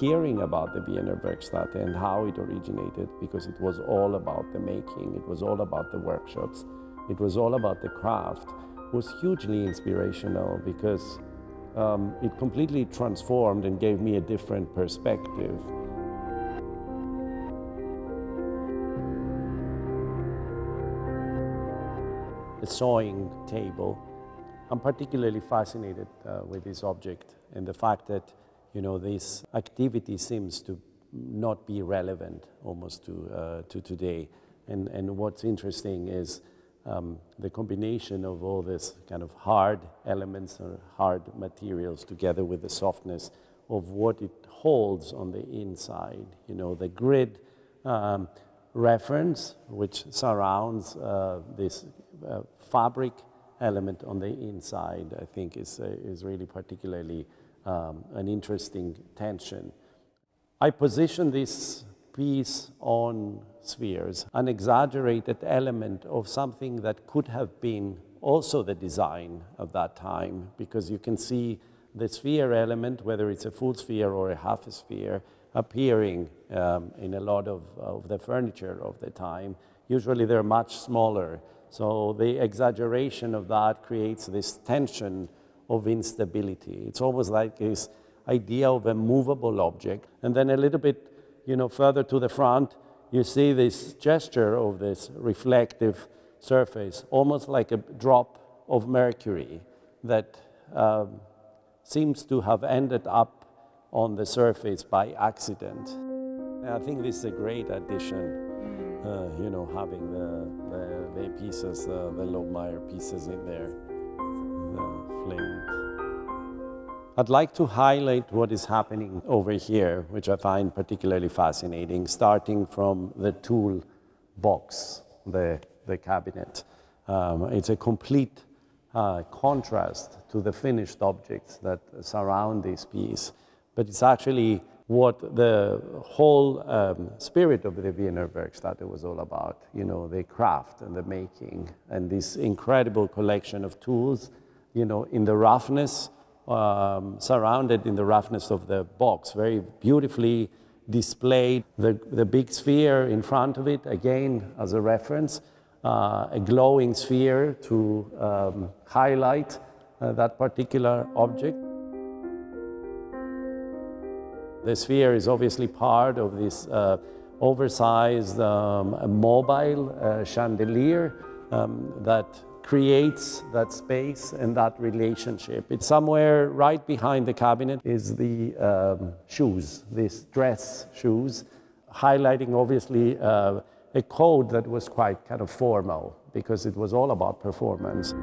hearing about the Wiener Werkstatt and how it originated because it was all about the making, it was all about the workshops, it was all about the craft, was hugely inspirational because um, it completely transformed and gave me a different perspective. A sawing table. I'm particularly fascinated uh, with this object and the fact that you know this activity seems to not be relevant almost to, uh, to today. And, and what's interesting is um, the combination of all this kind of hard elements or hard materials together with the softness of what it holds on the inside. You know, the grid um, reference, which surrounds uh, this uh, fabric element on the inside, I think is, uh, is really particularly um, an interesting tension. I position this piece on spheres, an exaggerated element of something that could have been also the design of that time, because you can see the sphere element, whether it's a full sphere or a half a sphere, appearing um, in a lot of, of the furniture of the time. Usually they're much smaller. So the exaggeration of that creates this tension of instability. It's almost like this idea of a movable object. And then a little bit you know, further to the front, you see this gesture of this reflective surface, almost like a drop of mercury that um, seems to have ended up on the surface by accident. And I think this is a great addition, uh, you know, having the, the, the pieces, uh, the Lobmeyr pieces in there, I'd like to highlight what is happening over here, which I find particularly fascinating, starting from the tool box, the, the cabinet. Um, it's a complete uh, contrast to the finished objects that surround this piece, but it's actually what the whole um, spirit of the Wiener Werkstatt was all about, you know, the craft and the making, and this incredible collection of tools, you know, in the roughness, um, surrounded in the roughness of the box, very beautifully displayed. The, the big sphere in front of it, again, as a reference, uh, a glowing sphere to um, highlight uh, that particular object. The sphere is obviously part of this uh, oversized um, mobile uh, chandelier um, that creates that space and that relationship. It's somewhere right behind the cabinet is the um, shoes, these dress shoes, highlighting obviously uh, a code that was quite kind of formal because it was all about performance.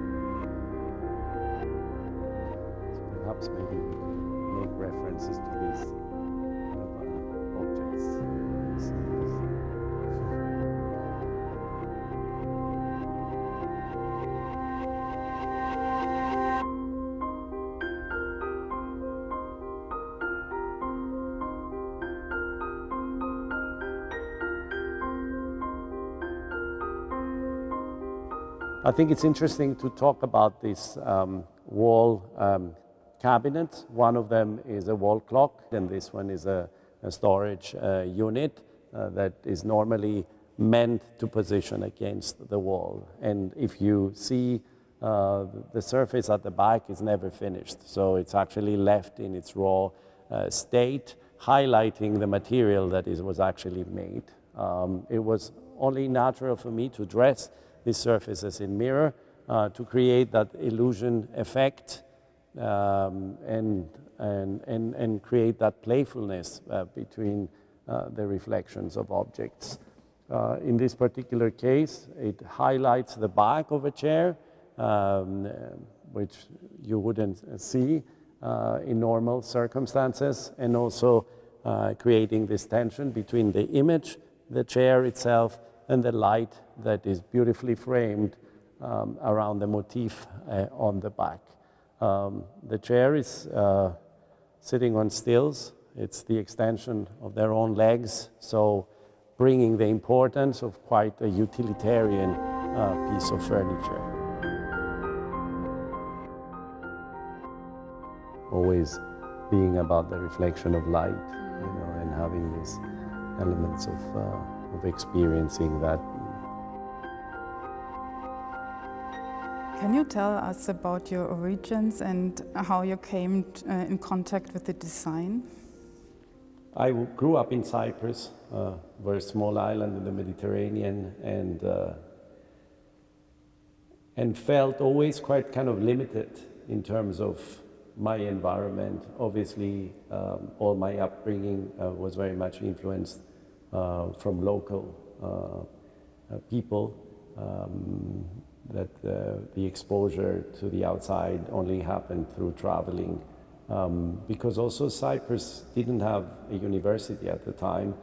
I think it's interesting to talk about this um, wall um, cabinet. One of them is a wall clock, and this one is a, a storage uh, unit uh, that is normally meant to position against the wall. And if you see uh, the surface at the back is never finished, so it's actually left in its raw uh, state, highlighting the material that is, was actually made. Um, it was only natural for me to dress these surfaces in mirror uh, to create that illusion effect um, and, and, and, and create that playfulness uh, between uh, the reflections of objects. Uh, in this particular case, it highlights the back of a chair, um, which you wouldn't see uh, in normal circumstances, and also creating this tension between the image, the chair itself, and the light that is beautifully framed um, around the motif uh, on the back. Um, the chair is uh, sitting on stills. It's the extension of their own legs, so bringing the importance of quite a utilitarian uh, piece of furniture. Always being about the reflection of light, you know, and having these elements of, uh, of experiencing that. Can you tell us about your origins and how you came uh, in contact with the design? I grew up in Cyprus, a very small island in the Mediterranean, and uh, and felt always quite kind of limited in terms of my environment. Obviously, um, all my upbringing uh, was very much influenced uh, from local uh, uh people. Um, that uh, the exposure to the outside only happened through traveling. Um, because also Cyprus didn't have a university at the time.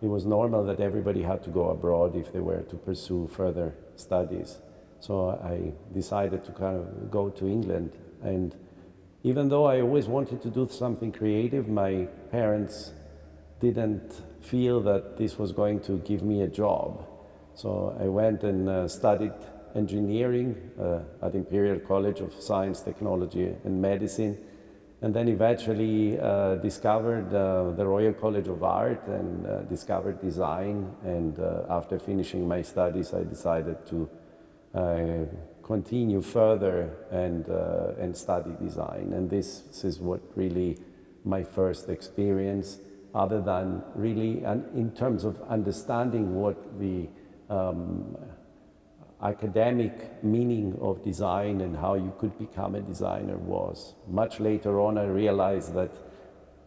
It was normal that everybody had to go abroad if they were to pursue further studies. So I decided to kind of go to England. And even though I always wanted to do something creative, my parents didn't feel that this was going to give me a job. So I went and uh, studied engineering uh, at Imperial College of Science, Technology and Medicine, and then eventually uh, discovered uh, the Royal College of Art and uh, discovered design. And uh, after finishing my studies, I decided to continue further and, and study design. And this, this, is what really my first experience, other than really in terms of understanding what the um, academic meaning of design and how you could become a designer was. Much later on, I realized that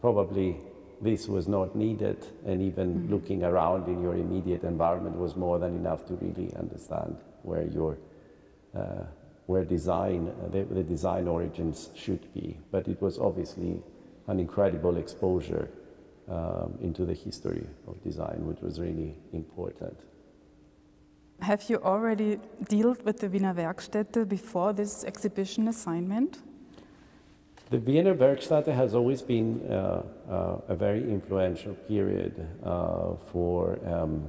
probably this was not needed, and even mm -hmm. looking around in your immediate environment was more than enough to really understand where your uh, where design, the, the, design origins should be. But it was obviously an incredible exposure um, into the history of design, which was really important. Have you already dealt with the Wiener Werkstätte before this exhibition assignment? The Wiener Werkstätte has always been uh, uh, a very influential period uh, for um,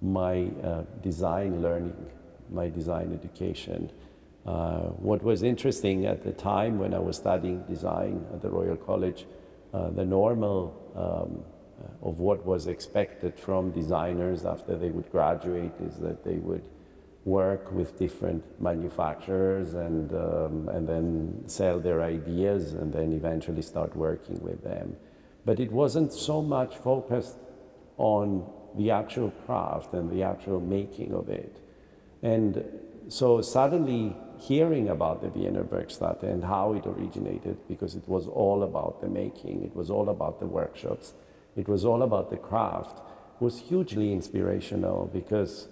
my uh, design learning, my design education. Uh, what was interesting at the time when I was studying design at the Royal College, the normal um, of what was expected from designers after they would graduate is that they would work with different manufacturers and, um, and then sell their ideas and then eventually start working with them. But it wasn't so much focused on the actual craft and the actual making of it. And so suddenly hearing about the Wiener Werkstatt and how it originated, because it was all about the making, it was all about the workshops, it was all about the craft, was hugely inspirational because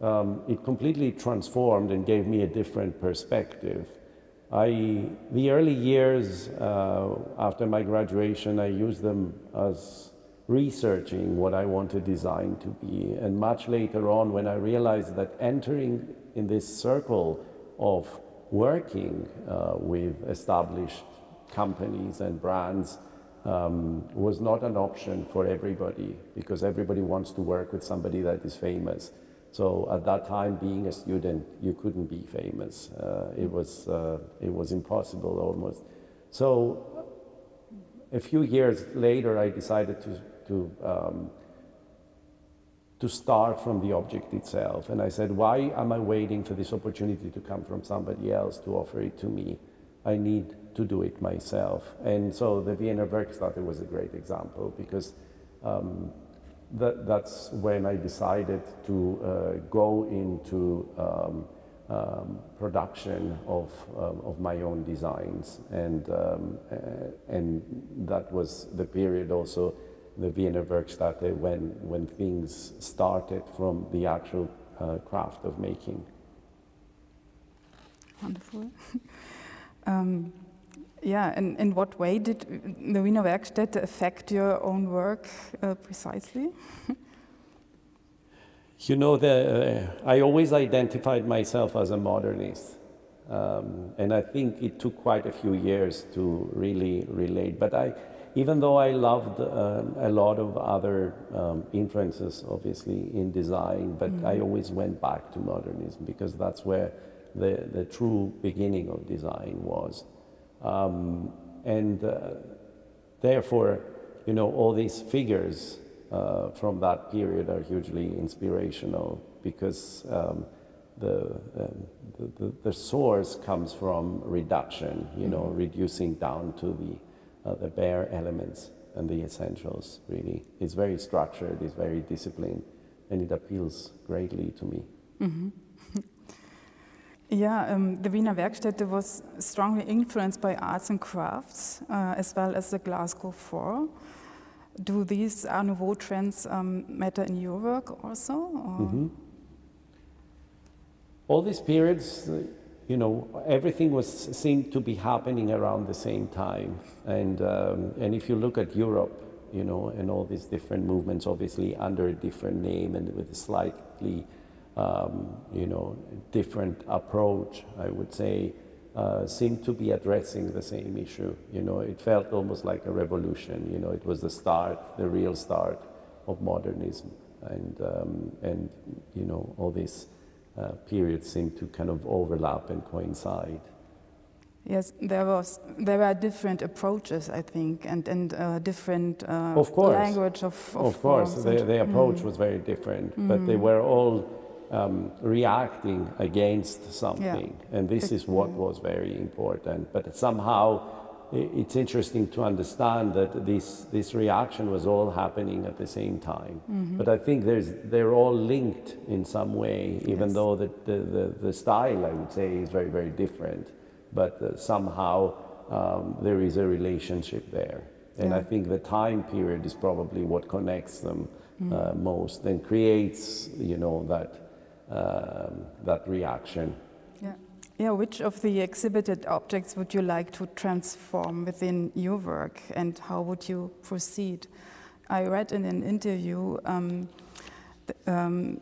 um, it completely transformed and gave me a different perspective. I, the early years uh, after my graduation, I used them as researching what I wanted design to be. And much later on, when I realized that entering in this circle of working uh, with established companies and brands um, was not an option for everybody because everybody wants to work with somebody that is famous. So at that time, being a student, you couldn't be famous. Uh, it, was, uh, it was impossible almost. So a few years later, I decided to, to, um, to start from the object itself. And I said, why am I waiting for this opportunity to come from somebody else to offer it to me? I need to do it myself. And so the Wiener Werkstatt was a great example because um, that, that's when I decided to uh, go into um, um, production of, um, of my own designs. And, um, uh, and that was the period also, the Wiener Werkstatt, when, when things started from the actual uh, craft of making. Wonderful. Um, yeah, and in what way did the Wiener Werkstätte affect your own work uh, precisely? you know, the, uh, I always identified myself as a modernist. Um, and I think it took quite a few years to really relate. But I, even though I loved uh, a lot of other um, influences, obviously, in design, but mm. I always went back to modernism because that's where the, the true beginning of design was. Um, and uh, therefore, you know, all these figures uh, from that period are hugely inspirational because um, the, um, the, the, the, source comes from reduction, you know, mm-hmm. reducing down to the, uh, the bare elements and the essentials, really. It's very structured, it's very disciplined, and it appeals greatly to me. Mm-hmm. Yeah, um, the Wiener Werkstätte was strongly influenced by arts and crafts, uh, as well as the Glasgow Four. Do these Art Nouveau trends um, matter in your work also? Mm -hmm. All these periods, you know, everything was seemed to be happening around the same time. And, um, and if you look at Europe, you know, and all these different movements, obviously under a different name and with a slightly um, you know, different approach, I would say, uh, seemed to be addressing the same issue. You know, it felt almost like a revolution. You know, it was the start, the real start of modernism, and um, and you know, all these uh, periods seem to kind of overlap and coincide. Yes, there was there are different approaches, I think, and and uh, different uh, of course. language of. Of, of course, the, the approach mm. was very different, mm. but they mm. were all um, reacting against something. Yeah. And this is what was very important. But somehow it's interesting to understand that this, this reaction was all happening at the same time. Mm-hmm. But I think there's, they're all linked in some way, even yes. though the, the, the, the, style, I would say, is very, very different. But uh, somehow um, there is a relationship there. And yeah. I think the time period is probably what connects them mm-hmm. uh, most and creates, you know, that um, that reaction. Yeah. Which of the exhibited objects would you like to transform within your work and how would you proceed? I read in an interview um, um,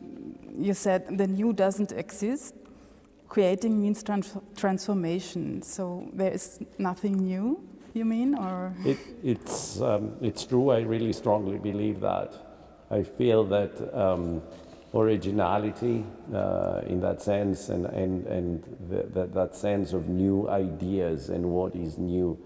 you said the new doesn't exist. Creating means trans transformation. So there is nothing new, you mean? or it, it's, um, it's true. I really strongly believe that. I feel that um, originality uh, in that sense and, and, and the, the, that sense of new ideas and what is new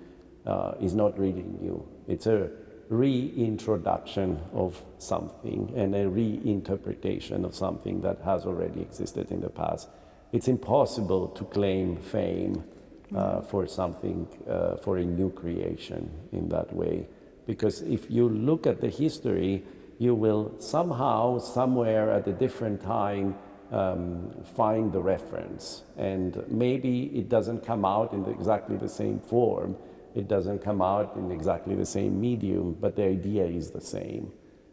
uh, is not really new. It's a reintroduction of something and a reinterpretation of something that has already existed in the past. It's impossible to claim fame uh, for something, uh, for a new creation in that way. Because if you look at the history, you will somehow, somewhere at a different time, um, find the reference. And maybe it doesn't come out in the, exactly the same form, it doesn't come out in exactly the same medium, but the idea is the same.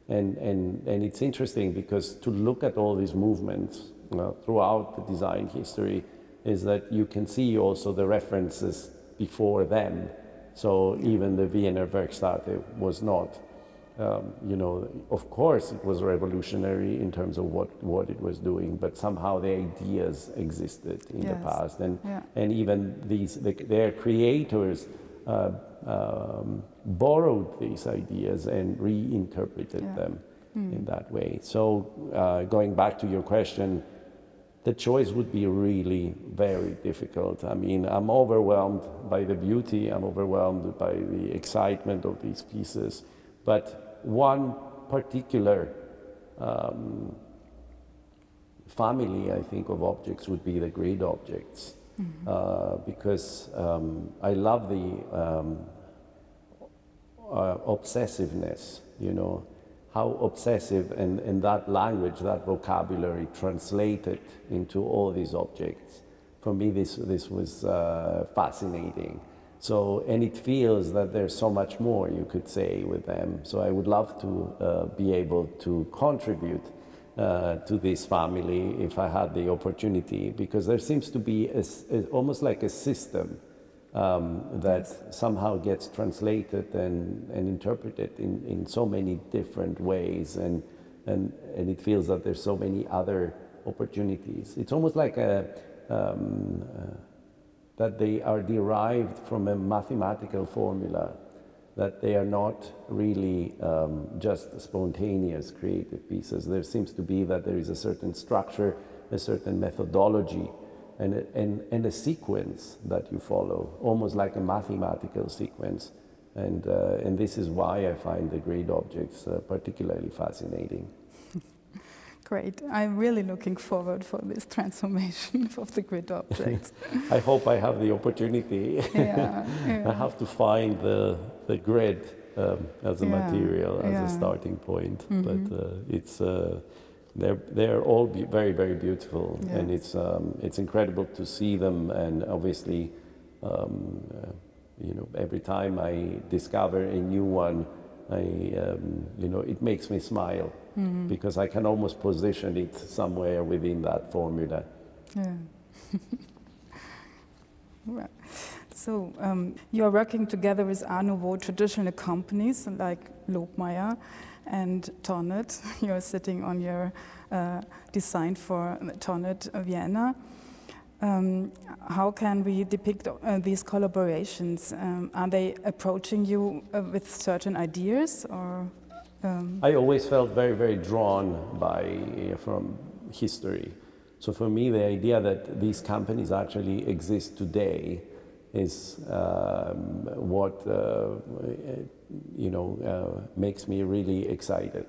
And, and, and it's interesting because to look at all these movements throughout the design history is that you can see also the references before them. So even the Wiener Werkstätte was not um, you know, of course it was revolutionary in terms of what, what it was doing, but somehow the ideas existed in yes. the past. And, yeah. and even these, the, their creators uh, um, borrowed these ideas and reinterpreted yeah. them mm. in that way. So uh, going back to your question, the choice would be really very difficult. I mean, I'm overwhelmed by the beauty, I'm overwhelmed by the excitement of these pieces, but one particular um, family, I think, of objects would be the grid objects. Mm-hmm. Uh, because um, I love the um, uh, obsessiveness, you know, how obsessive and, and that language, that vocabulary translated into all these objects. For me, this, this was uh, fascinating. So, and it feels that there's so much more you could say with them. So I would love to uh, be able to contribute uh, to this family if I had the opportunity, because there seems to be a, a, almost like a system um, that yes. somehow gets translated and, and interpreted in, in so many different ways, and, and, and it feels that there's so many other opportunities. It's almost like a um, uh, that they are derived from a mathematical formula, that they are not really um, just spontaneous creative pieces. There seems to be that there is a certain structure, a certain methodology, and, and, and a sequence that you follow, almost like a mathematical sequence And, uh, and this is why I find the grid objects uh, particularly fascinating. Great. I'm really looking forward for this transformation of the grid objects. I hope I have the opportunity. yeah, yeah. I have to find the, the grid um, as a Yeah, material, as a starting point. Mhm. But uh, it's, uh, they're, they're all be very, very beautiful. Yeah. And it's, um, it's incredible to see them. And obviously, um, uh, you know, every time I discover a new one, I, um, you know, it makes me smile Mhm. because I can almost position it somewhere within that formula. Yeah. So um, you are working together with Art Nouveau traditional companies like Lobmeyr and Thonet. You are sitting on your uh, design for Thonet Vienna. Um, how can we depict uh, these collaborations? Um, are they approaching you uh, with certain ideas or? Um, I always felt very, very drawn by uh, from history. So for me, the idea that these companies actually exist today is um, what uh, you know uh, makes me really excited.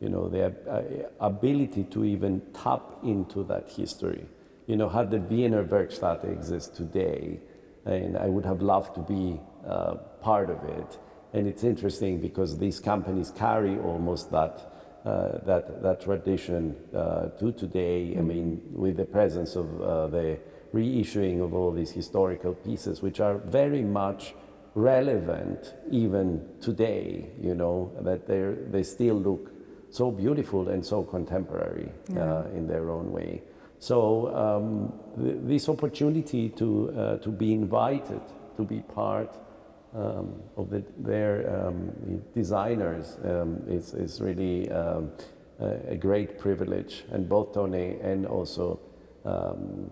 You know, the uh, ability to even tap into that history. You know, had the Wiener Werkstatt exist today, and I would have loved to be uh, part of it. And it's interesting because these companies carry almost that uh, that that tradition uh, to today. I mean, with the presence of uh, the reissuing of all these historical pieces, which are very much relevant even today. You know that they they still look so beautiful and so contemporary Yeah. in their own way. So um, th- this opportunity to uh, to be invited to be part um, of the, their um, designers um, is, is really um, a, great privilege. And both Thonet and also um,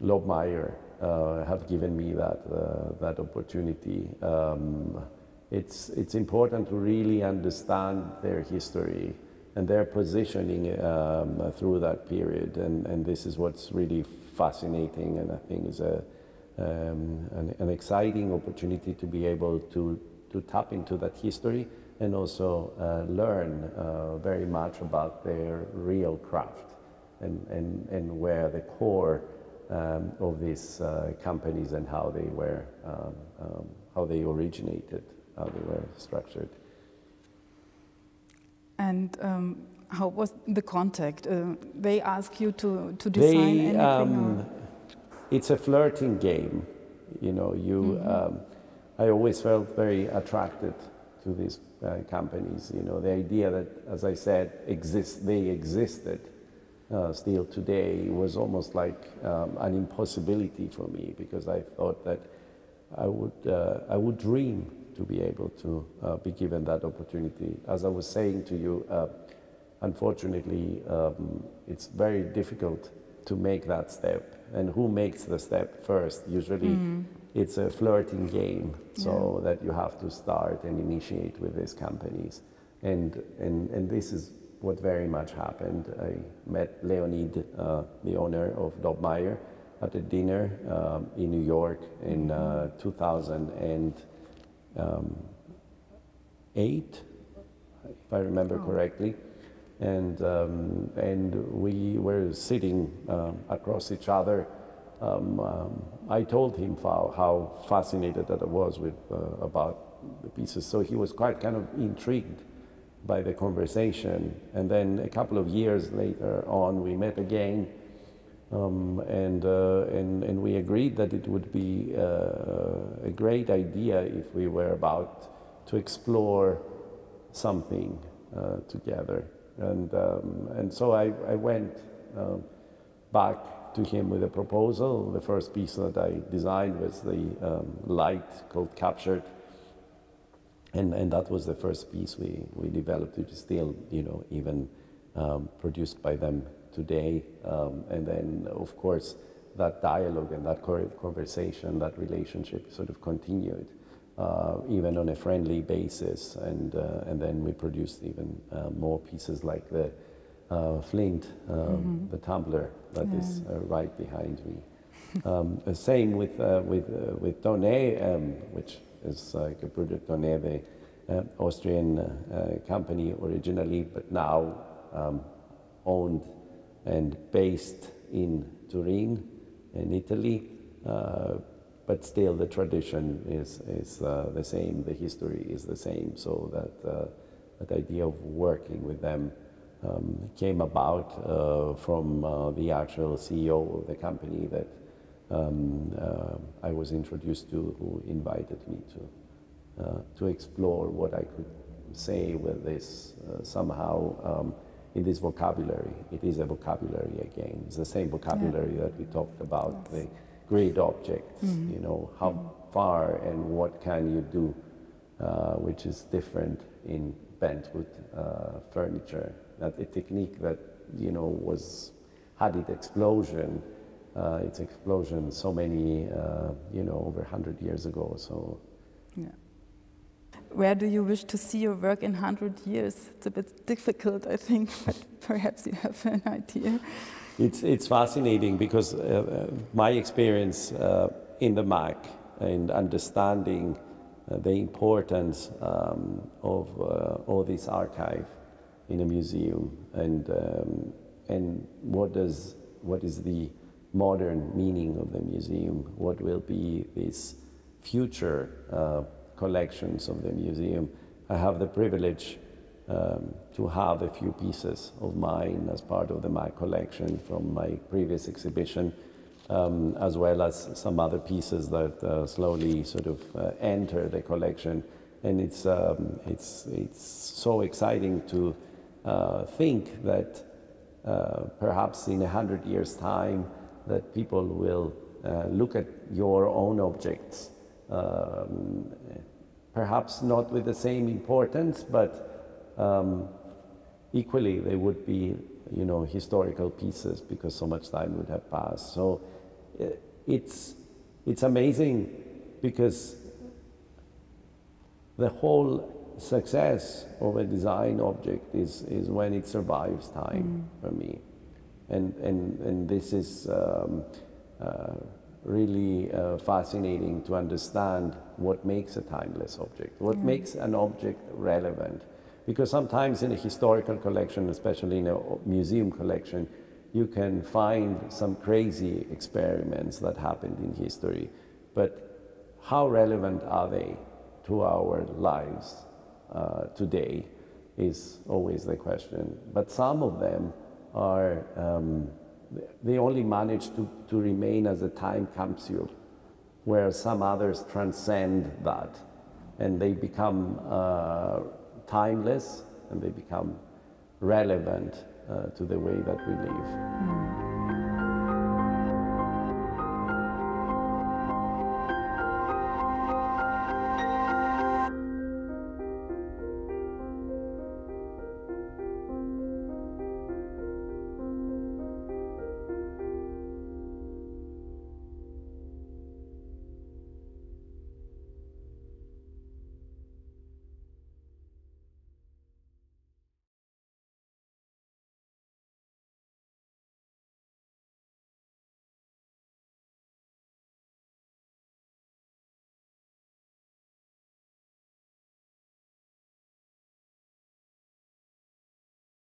Lobmeyr uh, have given me that, uh, that opportunity. It's, it's important to really understand their history and their positioning um, through that period. And, and this is what's really fascinating and I think is a, um, an, an exciting opportunity to be able to, to tap into that history and also uh, learn uh, very much about their real craft and, and, and where the core um, of these uh, companies and how they were, um, um, how they originated, how they were structured. And um, how was the contact? Uh, they ask you to, to design They, anything? um, it's a flirting game. You know, you. Um, I always felt very attracted to these uh, companies. You know, the idea that, as I said, exist they existed uh, still today was almost like um, an impossibility for me because I thought that I would uh, I would dream to be able to uh, be given that opportunity. As I was saying to you, uh, unfortunately, um, it's very difficult to make that step. And who makes the step first? Usually, it's a flirting game, so that you have to start and initiate with these companies. And, and, and this is what very much happened. I met Leonid, uh, the owner of Lobmeyr, at a dinner um, in New York in uh, 2008, if I remember correctly. And, um, and we were sitting um, across each other. Um, um, I told him how, how fascinated that I was with, uh, about the pieces. So he was quite kind of intrigued by the conversation. And then a couple of years later on, we met again. Um, and, uh, and, and we agreed that it would be uh, a great idea if we were about to explore something uh, together. And, um, and so I, I went uh, back to him with a proposal. The first piece that I designed was the um, light called Captured. And, and that was the first piece we, we developed, which is still, you know, even um, produced by them today. Um, and then, of course, that dialogue and that conversation, that relationship sort of continued, uh, even on a friendly basis. And, uh, and then we produced even uh, more pieces like the uh, Flint, um, Mm-hmm. the tumbler that is uh, right behind me. Um, uh, same with, with, with Thonet, um, which is like a Progetto Neve, uh, Austrian company originally, but now um, owned and based in Turin, in Italy. Uh, but still, the tradition is, is uh, the same, the history is the same, so that, uh, that idea of working with them um, came about uh, from uh, the actual CEO of the company that um, uh, I was introduced to, who invited me to, to explore what I could say with this somehow um, in this vocabulary. It is a vocabulary again. It's the same vocabulary yeah. that we talked about. Yes. The, grid objects. Mm-hmm. You know, how mm-hmm. far and what can you do, uh, which is different in bentwood uh, furniture. That a technique that you know was had its explosion, uh, its explosion so many uh, you know over hundred years ago. So. Yeah. Where do you wish to see your work in 100 years? It's a bit difficult, I think, but perhaps you have an idea. It's, it's fascinating because uh, uh, my experience uh, in the MAK and understanding uh, the importance um, of uh, all this archive in a museum and, um, and what, does, what is the modern meaning of the museum, what will be this future collections of the museum. I have the privilege um, to have a few pieces of mine as part of the my collection from my previous exhibition, um, as well as some other pieces that uh, slowly sort of uh, enter the collection. And it's, um, it's, it's so exciting to uh, think that uh, perhaps in a hundred years' time that people will uh, look at your own objects, um, perhaps not with the same importance, but um, equally, they would be, you know, historical pieces because so much time would have passed. So it's, it's amazing because the whole success of a design object is, is when it survives time mm. for me. And, and, and this is um, uh, really uh, fascinating to understand what makes a timeless object, what yeah. makes an object relevant. Because sometimes in a historical collection, especially in a museum collection, you can find some crazy experiments that happened in history. But how relevant are they to our lives uh, today is always the question. But some of them are, um, they only manage to, to remain as a time capsule, where some others transcend that and they become uh, timeless and they become relevant uh, to the way that we live. Mm.